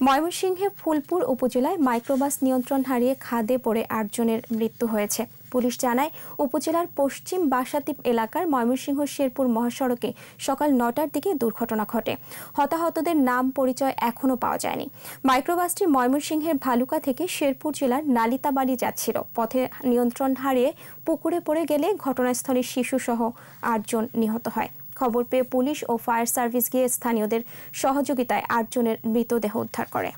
ময়মনসিংহে ফুলপুর উপজেলায় মাইক্রোবাস নিয়ন্ত্রণ হারিয়ে খাদে পড়ে আটজনের মৃত্যু হয়েছে। পুলিশ জানায়, উপজেলার পশ্চিম বাসাতিপ এলাকার ময়মনসিংহ শেরপুর মহাসড়কে সকাল নটার দিকে দুর্ঘটনা ঘটে। হতাহতদের নাম পরিচয় এখনও পাওয়া যায়নি। মাইক্রোবাসটি ময়মনসিংহের ভালুকা থেকে শেরপুর জেলার নালিতাবাড়ি যাচ্ছিল। পথে নিয়ন্ত্রণ হারিয়ে পুকুরে পড়ে গেলে ঘটনাস্থলে শিশুসহ আটজন নিহত হয়। খবর পেয়ে পুলিশ ও ফায়ার সার্ভিস গিয়ে স্থানীয়দের সহযোগিতায় আটজনের মৃতদেহ উদ্ধার করে।